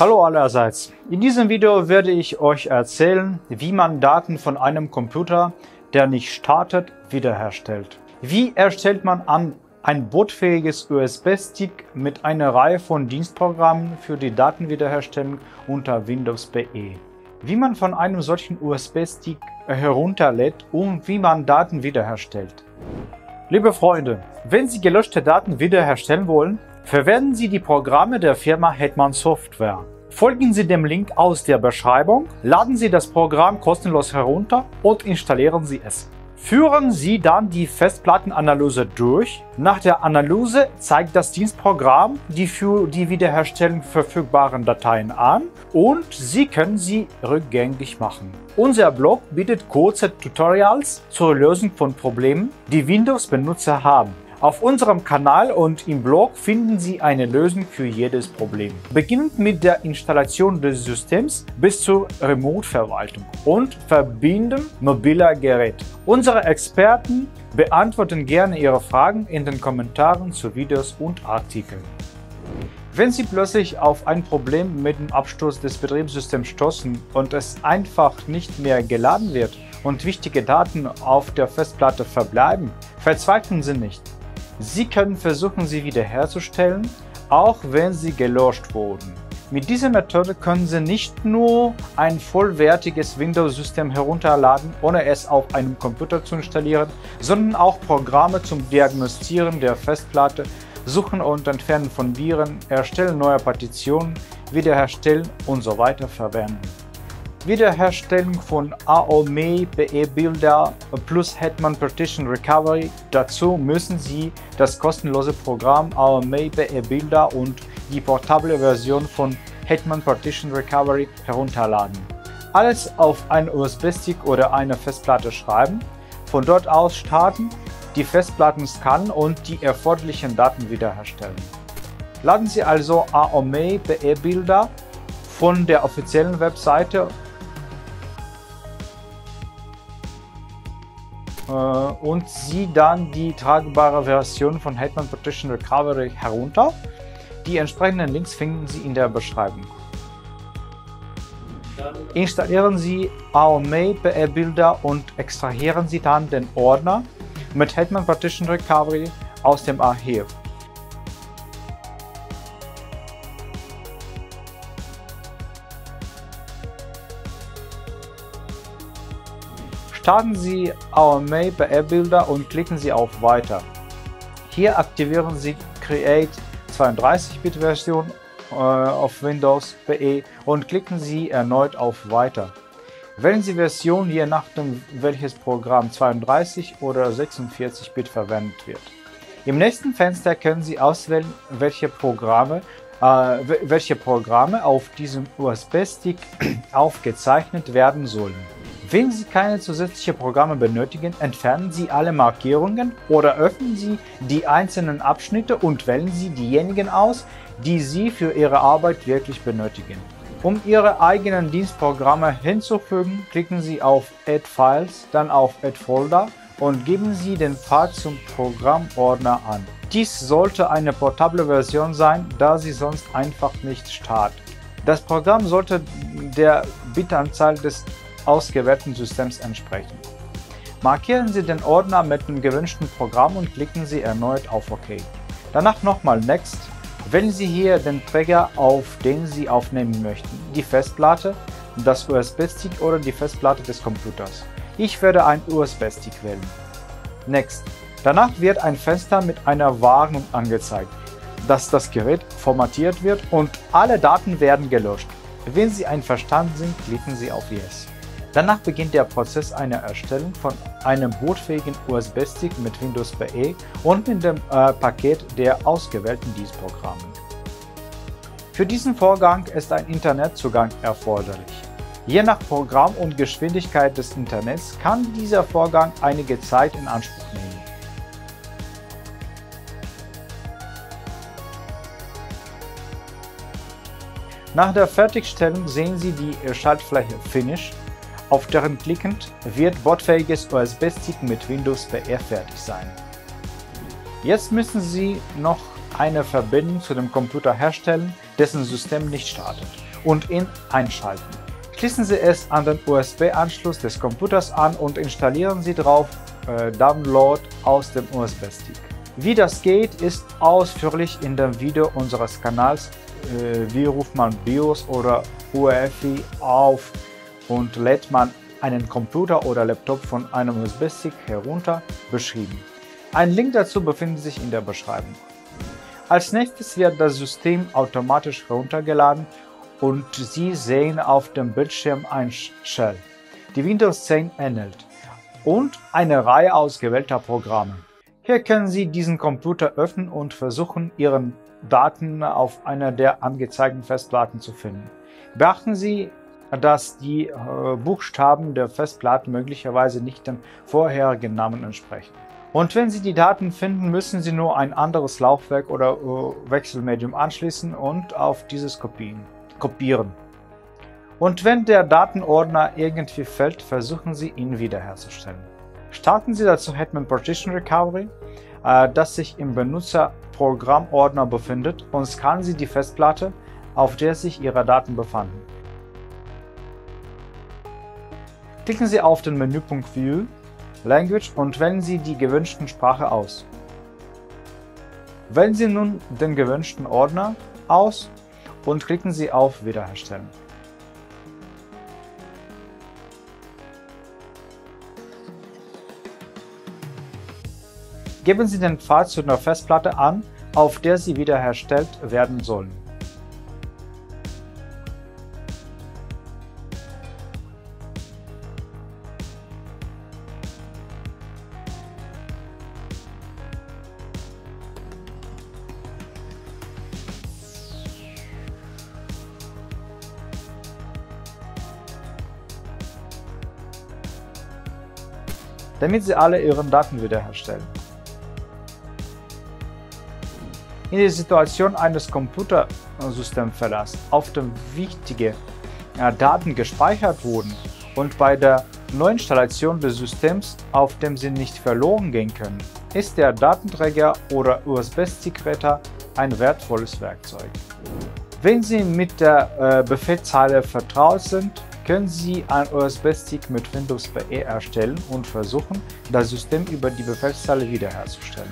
Hallo allerseits. In diesem Video werde ich euch erzählen, wie man Daten von einem Computer, der nicht startet, wiederherstellt. Wie erstellt man an ein bootfähiges USB-Stick mit einer Reihe von Dienstprogrammen für die Datenwiederherstellung unter Windows BE. Wie man von einem solchen USB-Stick herunterlädt und wie man Daten wiederherstellt. Liebe Freunde, wenn Sie gelöschte Daten wiederherstellen wollen, Verwenden Sie die Programme der Firma Hetman Software. Folgen Sie dem Link aus der Beschreibung, laden Sie das Programm kostenlos herunter und installieren Sie es. Führen Sie dann die Festplattenanalyse durch. Nach der Analyse zeigt das Dienstprogramm die für die Wiederherstellung verfügbaren Dateien an und Sie können sie rückgängig machen. Unser Blog bietet kurze Tutorials zur Lösung von Problemen, die Windows-Benutzer haben. Auf unserem Kanal und im Blog finden Sie eine Lösung für jedes Problem. Beginnend mit der Installation des Systems bis zur Remote-Verwaltung und Verbinden mobiler Geräte. Unsere Experten beantworten gerne Ihre Fragen in den Kommentaren zu Videos und Artikeln. Wenn Sie plötzlich auf ein Problem mit dem Absturz des Betriebssystems stoßen und es einfach nicht mehr geladen wird und wichtige Daten auf der Festplatte verbleiben, verzweifeln Sie nicht. Sie können versuchen, sie wiederherzustellen, auch wenn sie gelöscht wurden. Mit dieser Methode können Sie nicht nur ein vollwertiges Windows-System herunterladen, ohne es auf einem Computer zu installieren, sondern auch Programme zum Diagnostizieren der Festplatte, Suchen und Entfernen von Viren, Erstellen neuer Partitionen, Wiederherstellen und so verwenden. Wiederherstellung von AOME BE-Bilder plus Hetman Partition Recovery. Dazu müssen Sie das kostenlose Programm AOME BE-Bilder und die portable Version von Hetman Partition Recovery herunterladen. Alles auf einen USB-Stick oder eine Festplatte schreiben, von dort aus starten, die Festplatten scannen und die erforderlichen Daten wiederherstellen. Laden Sie also AOME BE-Bilder von der offiziellen Webseite und Sie dann die tragbare Version von Hetman Partition Recovery herunter. Die entsprechenden Links finden Sie in der Beschreibung. Installieren Sie AOME Bilder und extrahieren Sie dann den Ordner mit Hetman Partition Recovery aus dem Archiv. Starten Sie AOMA bei AirBuilder und klicken Sie auf Weiter. Hier aktivieren Sie Create 32-Bit-Version äh, auf Windows BE und klicken Sie erneut auf Weiter. Wählen Sie Version je nachdem, welches Programm 32 oder 46-Bit verwendet wird. Im nächsten Fenster können Sie auswählen, welche Programme, äh, welche Programme auf diesem USB-Stick aufgezeichnet werden sollen. Wenn Sie keine zusätzlichen Programme benötigen, entfernen Sie alle Markierungen oder öffnen Sie die einzelnen Abschnitte und wählen Sie diejenigen aus, die Sie für Ihre Arbeit wirklich benötigen. Um Ihre eigenen Dienstprogramme hinzufügen, klicken Sie auf Add Files, dann auf Add Folder und geben Sie den Pfad zum Programmordner an. Dies sollte eine portable Version sein, da sie sonst einfach nicht startet. Das Programm sollte der Bitanzahl des ausgewählten Systems entsprechen. Markieren Sie den Ordner mit dem gewünschten Programm und klicken Sie erneut auf OK. Danach nochmal Next. Wählen Sie hier den Träger, auf den Sie aufnehmen möchten, die Festplatte, das USB-Stick oder die Festplatte des Computers. Ich werde ein USB-Stick wählen. Next. Danach wird ein Fenster mit einer Warnung angezeigt, dass das Gerät formatiert wird und alle Daten werden gelöscht. Wenn Sie einverstanden sind, klicken Sie auf Yes. Danach beginnt der Prozess einer Erstellung von einem bootfähigen USB-Stick mit Windows BE und mit dem äh, Paket der ausgewählten Dienstprogramme. Für diesen Vorgang ist ein Internetzugang erforderlich. Je nach Programm und Geschwindigkeit des Internets kann dieser Vorgang einige Zeit in Anspruch nehmen. Nach der Fertigstellung sehen Sie die Schaltfläche Finish auf deren klickend wird botfähiges USB-Stick mit Windows PR fertig sein. Jetzt müssen Sie noch eine Verbindung zu dem Computer herstellen, dessen System nicht startet. und ihn einschalten. Schließen Sie es an den USB-Anschluss des Computers an und installieren Sie drauf äh, Download aus dem USB-Stick. Wie das geht, ist ausführlich in dem Video unseres Kanals äh, Wie ruft man BIOS oder UEFI auf und lädt man einen Computer oder Laptop von einem USB-Stick herunter beschrieben. Ein Link dazu befindet sich in der Beschreibung. Als nächstes wird das System automatisch heruntergeladen und Sie sehen auf dem Bildschirm ein Shell, die Windows 10 ähnelt, und eine Reihe ausgewählter Programme. Hier können Sie diesen Computer öffnen und versuchen, Ihren Daten auf einer der angezeigten Festplatten zu finden. Beachten Sie, dass die äh, Buchstaben der Festplatte möglicherweise nicht dem vorherigen Namen entsprechen. Und wenn Sie die Daten finden, müssen Sie nur ein anderes Laufwerk oder äh, Wechselmedium anschließen und auf dieses kopieren. kopieren. Und wenn der Datenordner irgendwie fällt, versuchen Sie ihn wiederherzustellen. Starten Sie dazu Hetman Partition Recovery, äh, das sich im Benutzerprogrammordner befindet und scannen Sie die Festplatte, auf der sich Ihre Daten befanden. Klicken Sie auf den Menüpunkt View, Language und wählen Sie die gewünschten Sprache aus. Wählen Sie nun den gewünschten Ordner aus und klicken Sie auf Wiederherstellen. Geben Sie den Pfad zu einer Festplatte an, auf der sie wiederhergestellt werden sollen. Damit sie alle ihren Daten wiederherstellen. In der Situation eines Computersystemfehlers, auf dem wichtige Daten gespeichert wurden und bei der Neuinstallation des Systems, auf dem sie nicht verloren gehen können, ist der Datenträger oder USB-Stick-Retter ein wertvolles Werkzeug. Wenn Sie mit der äh, Befehlszeile vertraut sind, können Sie einen USB-Stick mit Windows PE erstellen und versuchen, das System über die Befehlszeile wiederherzustellen.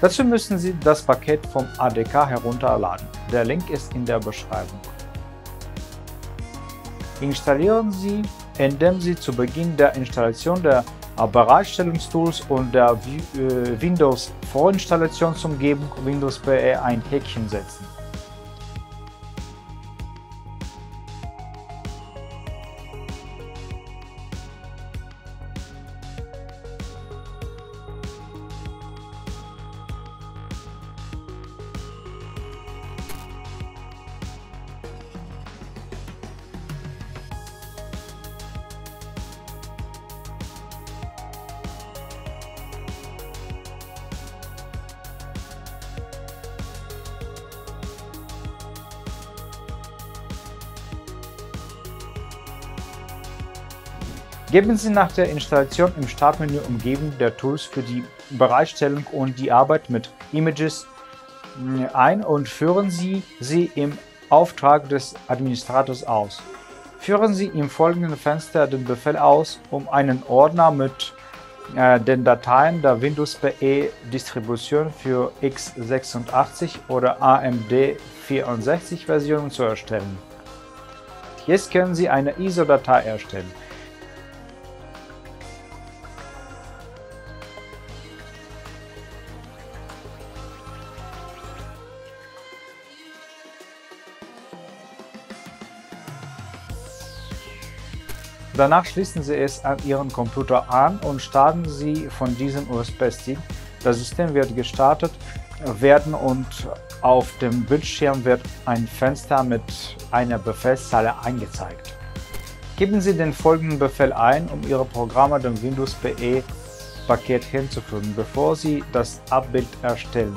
Dazu müssen Sie das Paket vom ADK herunterladen. Der Link ist in der Beschreibung. Installieren Sie, indem Sie zu Beginn der Installation der Bereitstellungstools und der äh, Windows-Vorinstallationsumgebung Windows PE ein Häkchen setzen. Geben Sie nach der Installation im Startmenü Umgebung der Tools für die Bereitstellung und die Arbeit mit Images ein und führen Sie sie im Auftrag des Administrators aus. Führen Sie im folgenden Fenster den Befehl aus, um einen Ordner mit äh, den Dateien der Windows PE Distribution für x86 oder AMD 64 Versionen zu erstellen. Jetzt können Sie eine ISO-Datei erstellen. Danach schließen Sie es an Ihren Computer an und starten Sie von diesem USB-Stick. Das System wird gestartet werden und auf dem Bildschirm wird ein Fenster mit einer Befehlszeile angezeigt. Geben Sie den folgenden Befehl ein, um Ihre Programme dem Windows PE Paket hinzufügen, bevor Sie das Abbild erstellen.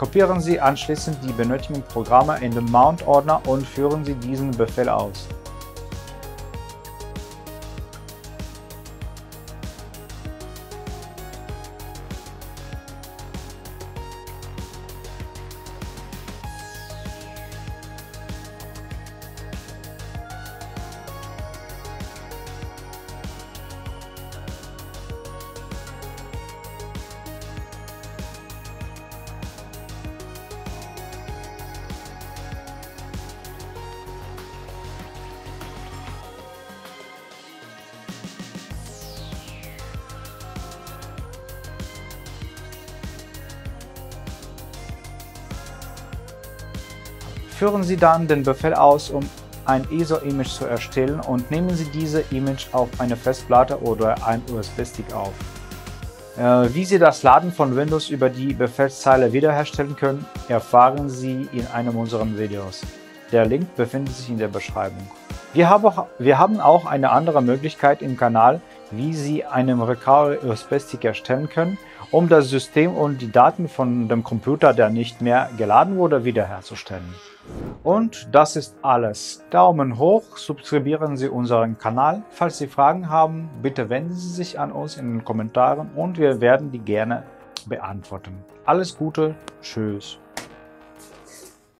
Kopieren Sie anschließend die benötigten Programme in den Mount-Ordner und führen Sie diesen Befehl aus. Führen Sie dann den Befehl aus, um ein ISO-Image zu erstellen und nehmen Sie diese Image auf eine Festplatte oder ein USB-Stick auf. Äh, wie Sie das Laden von Windows über die Befehlszeile wiederherstellen können, erfahren Sie in einem unserer Videos. Der Link befindet sich in der Beschreibung. Wir haben auch eine andere Möglichkeit im Kanal, wie Sie einen Recovery USB-Stick erstellen können, um das System und die Daten von dem Computer, der nicht mehr geladen wurde, wiederherzustellen. Und das ist alles. Daumen hoch, subscribieren Sie unseren Kanal. Falls Sie Fragen haben, bitte wenden Sie sich an uns in den Kommentaren und wir werden die gerne beantworten. Alles Gute, tschüss.